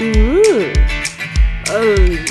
Ooh. Oh,